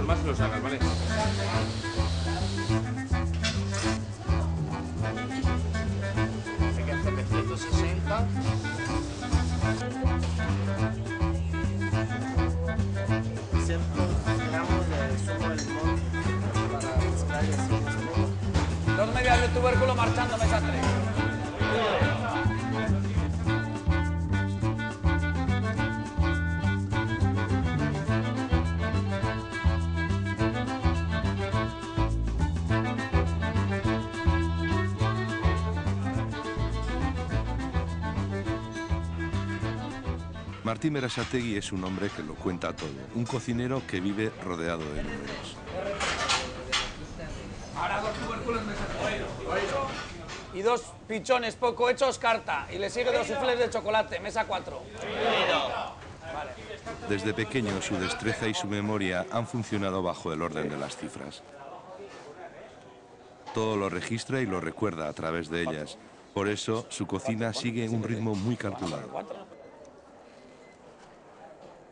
minutos más y lo sacas, ¿vale? Que hacerle 160. Cientos gramos de zumo de limón para mezclar y así es todo. Dos medias de tubérculo marchando, mesa 3. Martín Berasategui es un hombre que lo cuenta todo, un cocinero que vive rodeado de números. Ahora dos tubérculos, mesa 3. Y dos pichones poco hechos, carta. Y le sigue dos sufles de chocolate, mesa 4. Desde pequeño su destreza y su memoria han funcionado bajo el orden de las cifras. Todo lo registra y lo recuerda a través de ellas. Por eso su cocina sigue un ritmo muy calculado.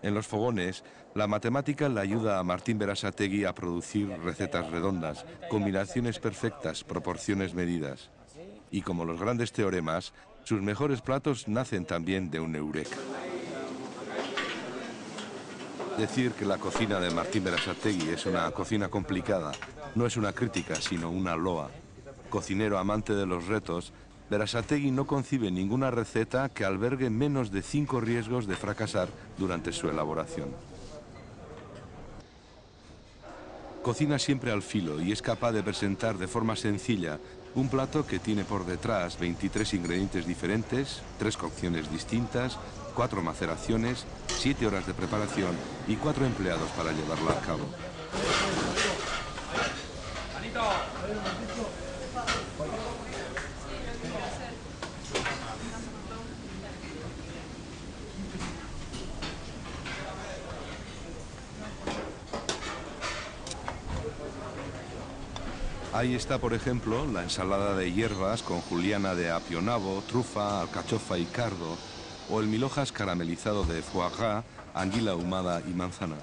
En los fogones, la matemática le ayuda a Martín Berasategui a producir recetas redondas, combinaciones perfectas, proporciones medidas. Y como los grandes teoremas, sus mejores platos nacen también de un eureka. Decir que la cocina de Martín Berasategui es una cocina complicada no es una crítica, sino una loa. Cocinero amante de los retos, Berasategui no concibe ninguna receta que albergue menos de cinco riesgos de fracasar durante su elaboración. Cocina siempre al filo y es capaz de presentar de forma sencilla un plato que tiene por detrás 23 ingredientes diferentes, tres cocciones distintas, cuatro maceraciones, siete horas de preparación y cuatro empleados para llevarlo a cabo. Ahí está, por ejemplo, la ensalada de hierbas con juliana de apionavo, trufa, alcachofa y cardo, o el milhojas caramelizado de foie gras, anguila ahumada y manzana.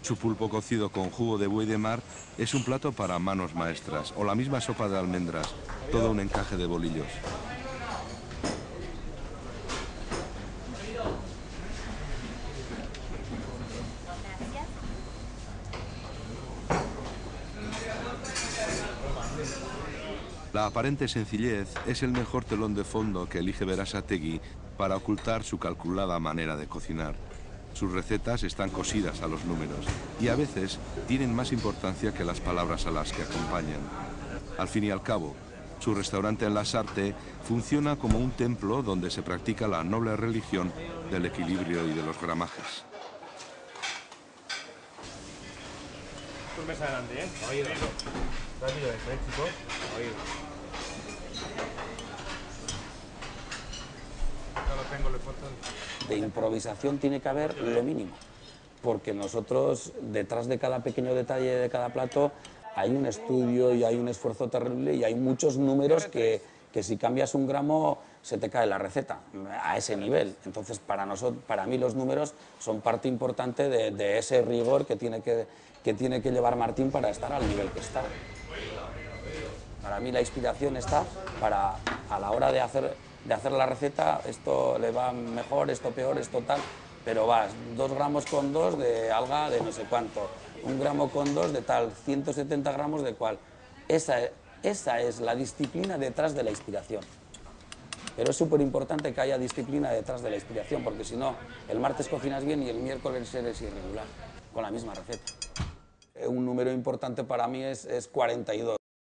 Su pulpo cocido con jugo de buey de mar es un plato para manos maestras, o la misma sopa de almendras, todo un encaje de bolillos. La aparente sencillez es el mejor telón de fondo que elige Berasategui para ocultar su calculada manera de cocinar. Sus recetas están cosidas a los números y a veces tienen más importancia que las palabras a las que acompañan. Al fin y al cabo, su restaurante en La Sarte funciona como un templo donde se practica la noble religión del equilibrio y de los gramajes. Adelante, ¿eh? Rápido de improvisación tiene que haber lo mínimo, porque nosotros detrás de cada pequeño detalle de cada plato hay un estudio y hay un esfuerzo terrible y hay muchos números que, que si cambias un gramo se te cae la receta a ese nivel. Entonces para, nosotros, para mí los números son parte importante de, de ese rigor que tiene que, que tiene que llevar Martín para estar al nivel que está. Para mí la inspiración está para a la hora de hacer, de hacer la receta, esto le va mejor, esto peor, esto tal, pero vas dos gramos con dos de alga de no sé cuánto, un gramo con dos de tal, 170 gramos de cual. Esa, esa es la disciplina detrás de la inspiración. Pero es súper importante que haya disciplina detrás de la inspiración, porque si no, el martes cocinas bien y el miércoles eres irregular, con la misma receta. Un número importante para mí es, es 42.